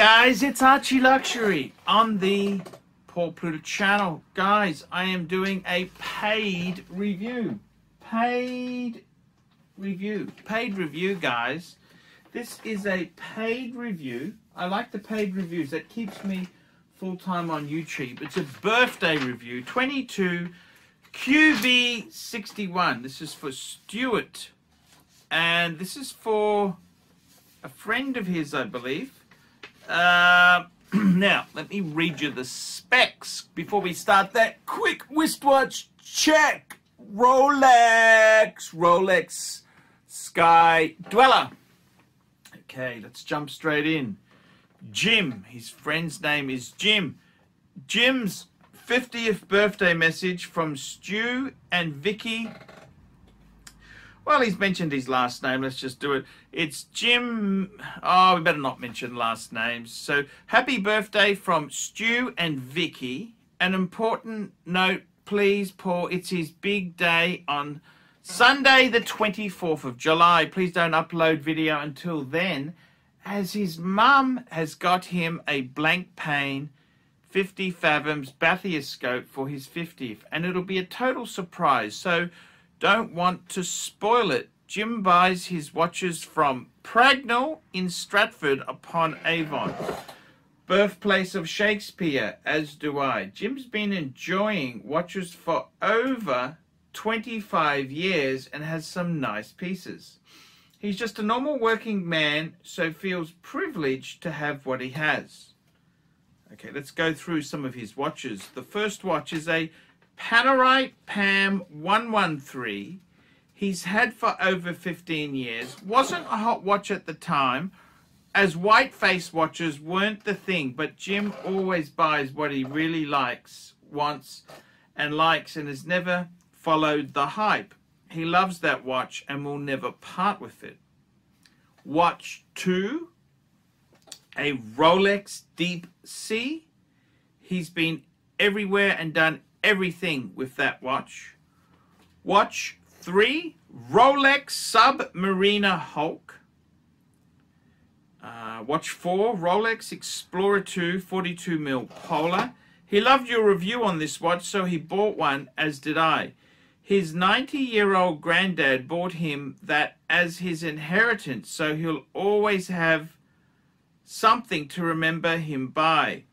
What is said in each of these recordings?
Guys, it's Archie Luxury on the Paul Pluta channel. Guys, I am doing a paid review. Paid review. Paid review, guys. This is a paid review. I like the paid reviews. That keeps me full-time on YouTube. It's a birthday review. 22 QB61. This is for Stuart. And this is for a friend of his, I believe. Uh, now, let me read you the specs before we start that quick wristwatch check. Rolex, Rolex Sky Dweller. Okay, let's jump straight in. Jim, his friend's name is Jim. Jim's 50th birthday message from Stu and Vicky well, he's mentioned his last name. Let's just do it. It's Jim. Oh, we better not mention last names. So, happy birthday from Stu and Vicky. An important note, please, Paul. It's his big day on Sunday, the 24th of July. Please don't upload video until then, as his mum has got him a Blancpain 50 fathoms bathyoscope for his 50th, and it'll be a total surprise. So, don't want to spoil it. Jim buys his watches from Pragnell in Stratford upon Avon, birthplace of Shakespeare, as do I. Jim's been enjoying watches for over 25 years and has some nice pieces. He's just a normal working man, so feels privileged to have what he has. Okay, let's go through some of his watches. The first watch is a Panerai Pam 113. He's had for over 15 years. Wasn't a hot watch at the time, as white face watches weren't the thing, but Jim always buys what he really likes, wants, and likes, and has never followed the hype. He loves that watch and will never part with it. Watch 2, a Rolex Deep Sea. He's been everywhere and done everything with that watch. Watch 3, Rolex Submariner Hulk. Uh, watch 4, Rolex Explorer 2 42 mil Polar. He loved your review on this watch, so he bought one, as did I. His 90-year-old granddad bought him that as his inheritance, so he'll always have something to remember him by.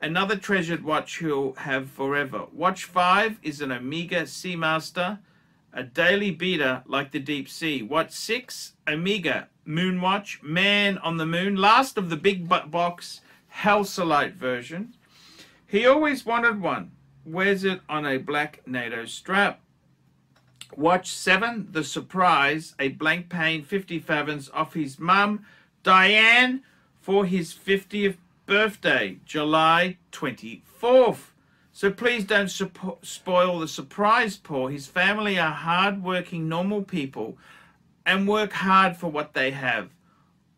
Another treasured watch he'll have forever. Watch 5 is an Omega Seamaster, a daily beater like the deep sea. Watch 6, Omega Moon Watch, Man on the Moon, last of the big box Hesalite version. He always wanted one. Wears it on a black NATO strap. Watch 7, The Surprise, a Blancpain 50 fathoms off his mum, Diane, for his 50th birthday, July 24th. So please don't spoil the surprise, Paul. His family are hard-working, normal people and work hard for what they have.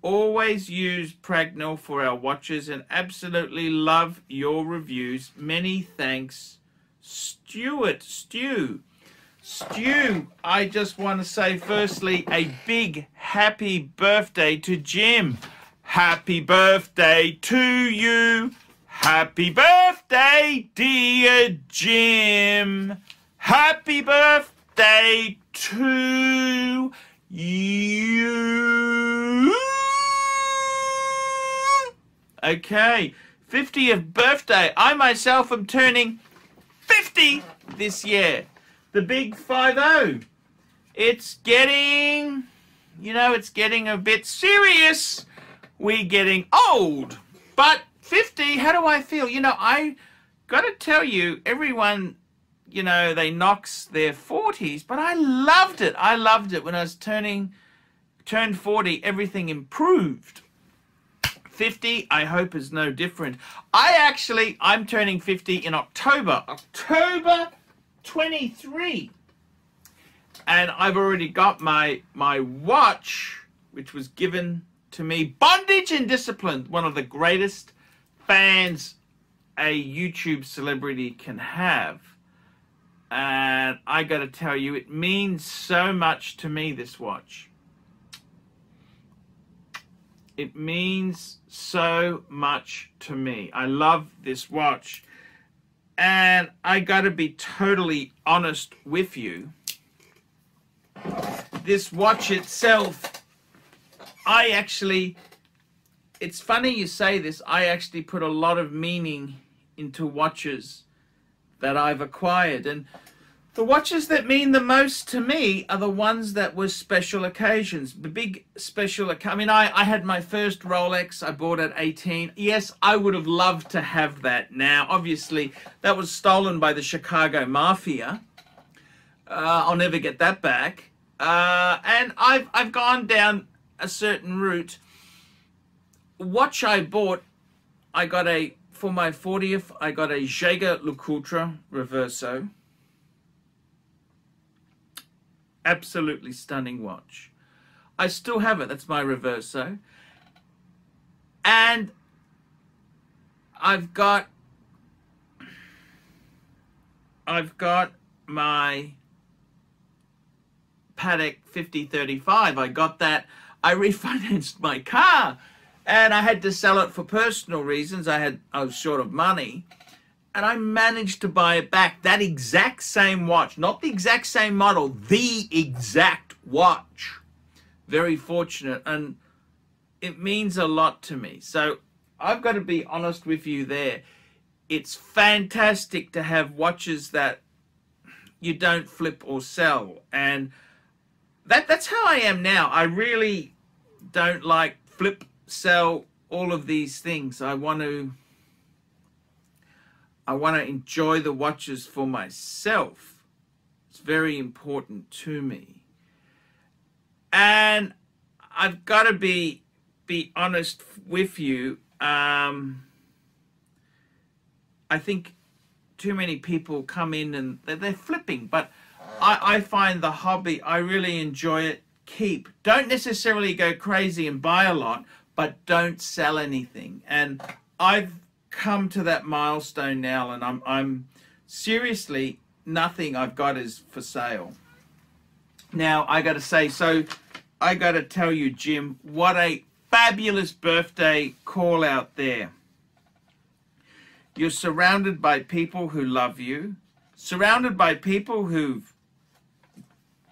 Always use Pragnell for our watches and absolutely love your reviews. Many thanks, Stuart Stew. Stu, I just want to say firstly a big happy birthday to Jim. Happy birthday to you. Happy birthday, dear Jim. Happy birthday to you. Okay, 50th birthday. I myself am turning 50 this year. The big 5-0. It's getting, you know, it's getting a bit serious we getting old. But 50, how do I feel? You know, I got to tell you, everyone, you know, they knocks their 40s, but I loved it. I loved it when I was turning, turned 40, everything improved. 50, I hope is no different. I actually, I'm turning 50 in October. October 23. And I've already got my, my watch, which was given to me, Bondage and Discipline, one of the greatest fans a YouTube celebrity can have. And I got to tell you, it means so much to me, this watch. It means so much to me. I love this watch. And I got to be totally honest with you. This watch itself, I actually, it's funny you say this, I actually put a lot of meaning into watches that I've acquired. And the watches that mean the most to me are the ones that were special occasions. The big special, I mean, I, I had my first Rolex, I bought at 18. Yes, I would have loved to have that now. Obviously, that was stolen by the Chicago Mafia. Uh, I'll never get that back. Uh, and I've, I've gone down a certain route. Watch I bought, I got a, for my 40th, I got a Jaeger LeCoultre Reverso absolutely stunning watch. I still have it. That's my Reverso. And I've got I've got my Patek 5035. I got that. I refinanced my car and I had to sell it for personal reasons. I had I was short of money and I managed to buy it back. That exact same watch, not the exact same model, the exact watch. Very fortunate, and it means a lot to me. So I've got to be honest with you there. It's fantastic to have watches that you don't flip or sell, and that that's how I am now. I really don't like flip, sell, all of these things. I want to I want to enjoy the watches for myself. It's very important to me. And I've got to be be honest with you. Um, I think too many people come in and they're, they're flipping, but I, I find the hobby, I really enjoy it. Keep. Don't necessarily go crazy and buy a lot, but don't sell anything. And I've come to that milestone now, and I'm I'm seriously nothing I've got is for sale. Now I got to say, so I got to tell you, Jim, what a fabulous birthday call out there. You're surrounded by people who love you, surrounded by people who've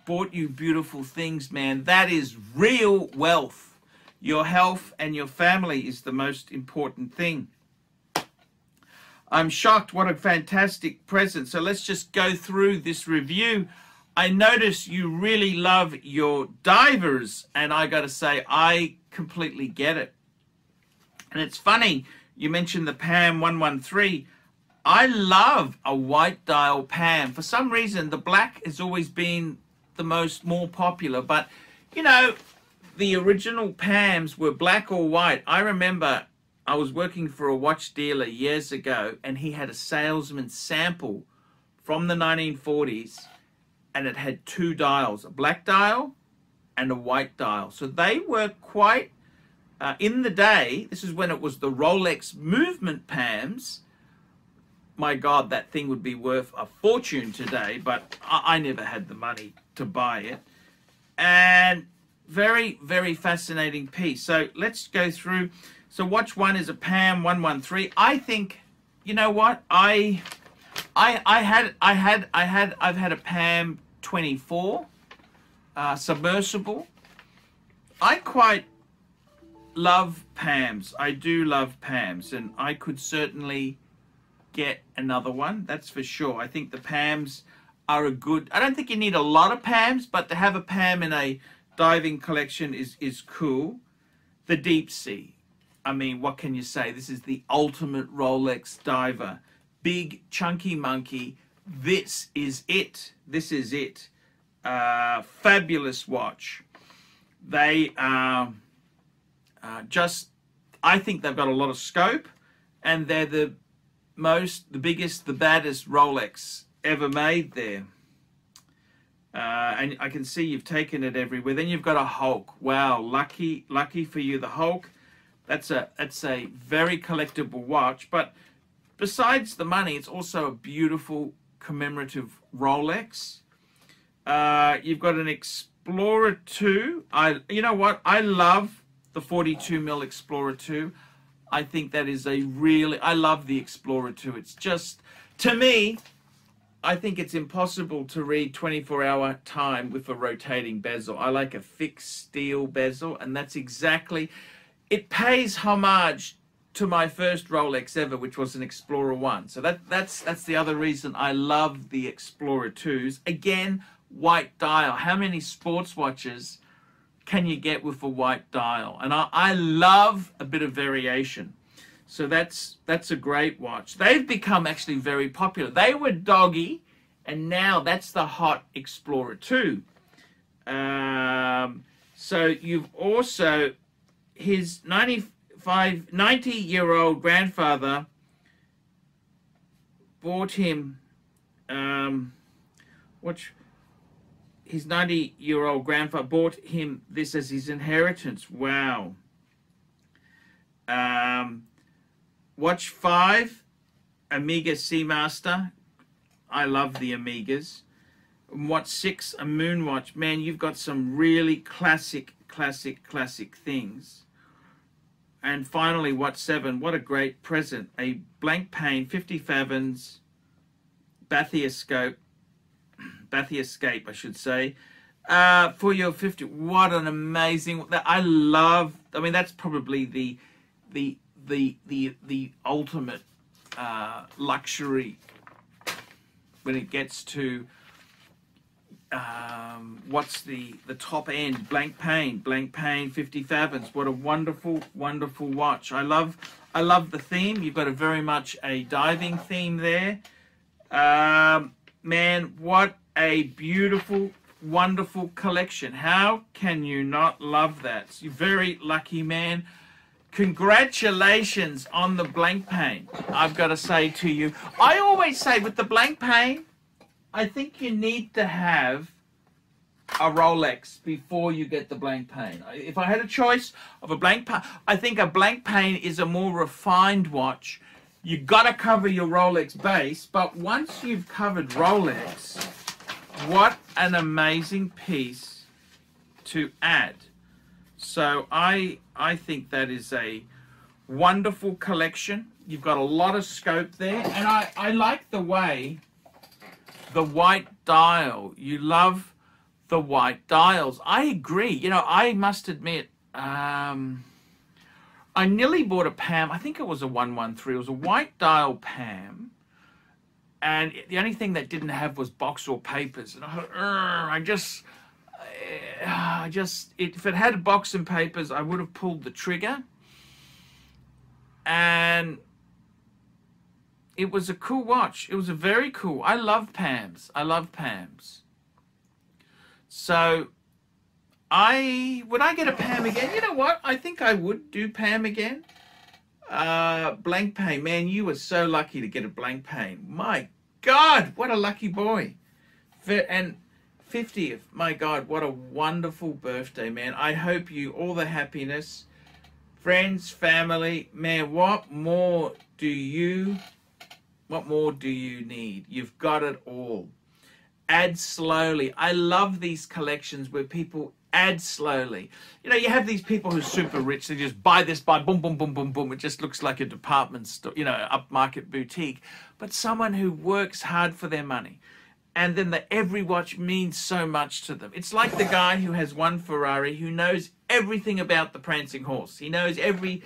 bought you beautiful things, man. That is real wealth. Your health and your family is the most important thing. I'm shocked. What a fantastic present. So let's just go through this review. I notice you really love your divers, and I got to say, I completely get it. And it's funny, you mentioned the PAM 113. I love a white dial PAM. For some reason, the black has always been the most more popular, but you know, the original PAMs were black or white. I remember I was working for a watch dealer years ago, and he had a salesman sample from the 1940s, and it had two dials a black dial and a white dial. So they were quite, uh, in the day, this is when it was the Rolex movement PAMs. My God, that thing would be worth a fortune today, but I, I never had the money to buy it. And very, very fascinating piece. So let's go through. So watch one is a PAM 113. I think, you know what? I, I, I had, I had, I had, I've had a PAM 24 uh, submersible. I quite love PAMs. I do love PAMs, and I could certainly get another one. That's for sure. I think the PAMs are a good. I don't think you need a lot of PAMs, but to have a PAM in a diving collection is is cool. The deep sea. I mean, what can you say? This is the ultimate Rolex diver. Big, chunky monkey. This is it. This is it. Uh, fabulous watch. They are uh, just, I think they've got a lot of scope and they're the most, the biggest, the baddest Rolex ever made there. Uh, and I can see you've taken it everywhere. Then you've got a Hulk. Wow, lucky, lucky for you. The Hulk that's a that's a very collectible watch. But besides the money, it's also a beautiful commemorative Rolex. Uh, you've got an Explorer 2. I you know what? I love the 42 mil Explorer 2. I think that is a really, I love the Explorer 2. It's just, to me, I think it's impossible to read 24 hour time with a rotating bezel. I like a fixed steel bezel, and that's exactly, it pays homage to my first Rolex ever, which was an Explorer 1. So that, that's, that's the other reason I love the Explorer 2s. Again, white dial. How many sports watches can you get with a white dial? And I, I love a bit of variation. So that's that's a great watch. They've become actually very popular. They were doggy, and now that's the hot Explorer 2. Um, so you've also his 95, 90 year old grandfather bought him um, which his 90 year old grandfather bought him this as his inheritance. Wow. Um, watch 5, Omega Seamaster. I love the Omegas. Watch 6, a Moonwatch. Man, you've got some really classic, classic, classic things. And finally, watch 7. What a great present. A Blancpain 50 fathoms bathyoscope bathyscape, I should say, uh, for your 50. What an amazing! I love. I mean, that's probably the the the the the ultimate uh, luxury when it gets to um, what's the the top end Blancpain Blancpain 50 fathoms what a wonderful wonderful watch i love i love the theme you've got a very much a diving theme there um, man what a beautiful, wonderful collection. How can you not love that? You're very lucky man. Congratulations on the Blancpain, I've got to say to you, I always say with the Blancpain, I think you need to have a Rolex before you get the Blancpain. If I had a choice of a Blancpain, I think a Blancpain is a more refined watch. You got to cover your Rolex base, but once you've covered Rolex, what an amazing piece to add. So I I think that is a wonderful collection. You've got a lot of scope there, and I, I like the way the white dial. You love the white dials. I agree. You know, I must admit, um, I nearly bought a Pam. I think it was a 113. It was a white dial Pam and the only thing that didn't have was box or papers. And I I just, I just, if it had a box and papers, I would have pulled the trigger. And it was a cool watch. It was a very cool. I love Pams. I love Pams. So, I would I get a Pam again? You know what? I think I would do Pam again. Uh, Blancpain, man, you were so lucky to get a Blancpain. My God, what a lucky boy. And 50th, my God, what a wonderful birthday, man. I hope you all the happiness. Friends, family, man, what more do you, what more do you need? You've got it all. Add slowly. I love these collections where people add slowly. You know, you have these people who are super rich, they just buy this, buy boom, boom, boom, boom, boom. It just looks like a department store, you know, upmarket boutique. But someone who works hard for their money. And then the every watch means so much to them. It's like the guy who has one Ferrari who knows everything about the prancing horse. He knows every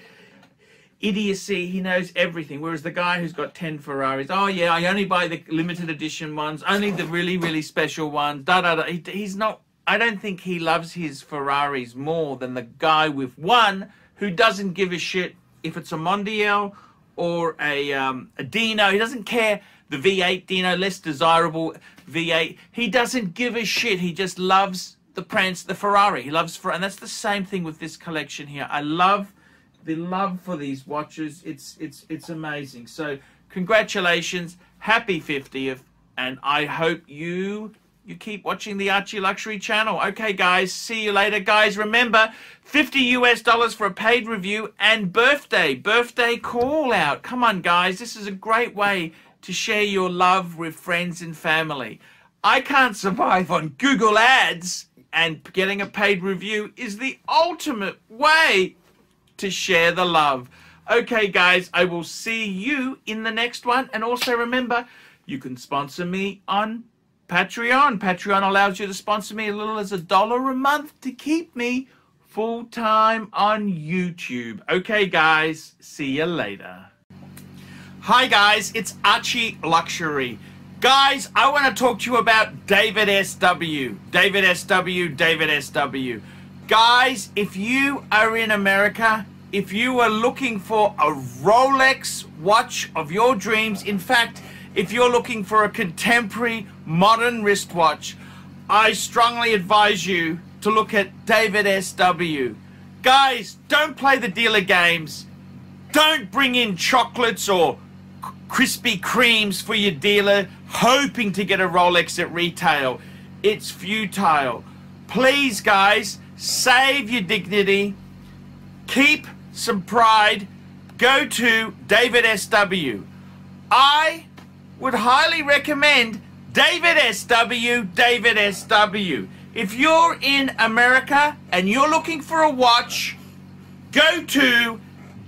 idiocy. He knows everything. Whereas the guy who's got 10 Ferraris, oh yeah, I only buy the limited edition ones, only the really, really special ones, da da da. He, he's not I don't think he loves his Ferraris more than the guy with one who doesn't give a shit if it's a Mondial or a, um, a Dino. He doesn't care the V8 Dino, less desirable V8. He doesn't give a shit. He just loves the Prance, the Ferrari. He loves, Ferrari. and that's the same thing with this collection here. I love the love for these watches. It's it's it's amazing. So congratulations, happy 50th, and I hope you you keep watching the Archie Luxury channel. Okay, guys, see you later. Guys, remember, 50 US dollars for a paid review and birthday, birthday call out. Come on, guys, this is a great way to share your love with friends and family. I can't survive on Google Ads, and getting a paid review is the ultimate way to share the love. Okay, guys, I will see you in the next one. And also remember, you can sponsor me on Patreon. Patreon allows you to sponsor me as little as a dollar a month to keep me full time on YouTube. Okay, guys, see you later. Hi, guys, it's Archie Luxury. Guys, I want to talk to you about David SW. David SW, David SW. Guys, if you are in America, if you are looking for a Rolex watch of your dreams, in fact, if you're looking for a contemporary modern wristwatch, I strongly advise you to look at David SW. Guys, don't play the dealer games. Don't bring in chocolates or Krispy Kremes for your dealer hoping to get a Rolex at retail. It's futile. Please, guys, save your dignity. Keep some pride. Go to David SW. I would highly recommend David SW, David SW. If you're in America and you're looking for a watch, go to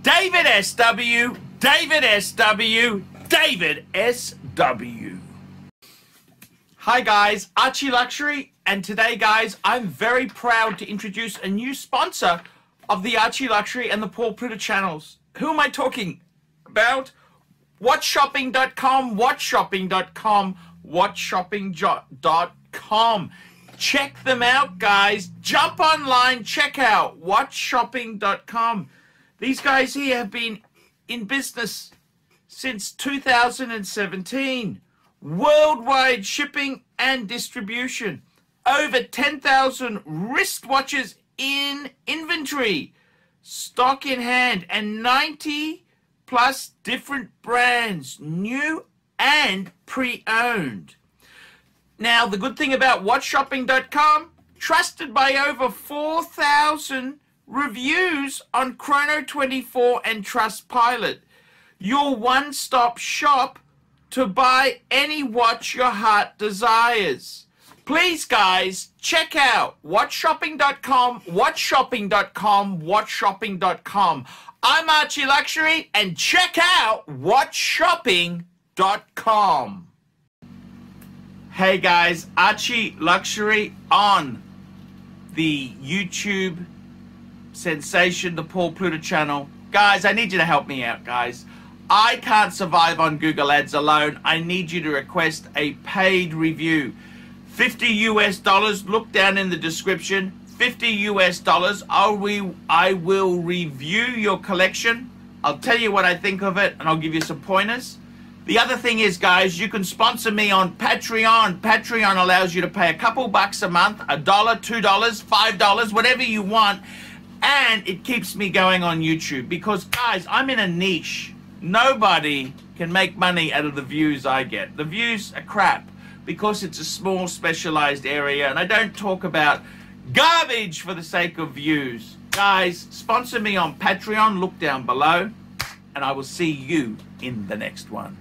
David SW, David SW, David SW. Hi guys, Archie Luxury, and today guys, I'm very proud to introduce a new sponsor of the Archie Luxury and the Paul Pluta channels. Who am I talking about? WatchShopping.com, WatchShopping.com, WatchShopping.com. Check them out, guys. Jump online, check out WatchShopping.com. These guys here have been in business since 2017. Worldwide shipping and distribution. Over 10,000 wristwatches in inventory. Stock in hand and 90 plus different brands, new and pre-owned. Now, the good thing about watchshopping.com, trusted by over 4,000 reviews on Chrono24 and Trustpilot. Your one-stop shop to buy any watch your heart desires. Please, guys, check out watchshopping.com, watchshopping.com, watchshopping.com. I'm Archie Luxury, and check out watchshopping.com. Hey guys, Archie Luxury on the YouTube sensation, the Paul Pluta channel. Guys, I need you to help me out, guys. I can't survive on Google Ads alone. I need you to request a paid review. 50 US dollars, look down in the description. 50 US dollars. I'll re- I will review your collection. I'll tell you what I think of it and I'll give you some pointers. The other thing is, guys, you can sponsor me on Patreon. Patreon allows you to pay a couple bucks a month, a dollar, two dollars, five dollars, whatever you want. And it keeps me going on YouTube because, guys, I'm in a niche. Nobody can make money out of the views I get. The views are crap because it's a small specialized area and I don't talk about Garbage for the sake of views. Guys, sponsor me on Patreon. Look down below. And I will see you in the next one.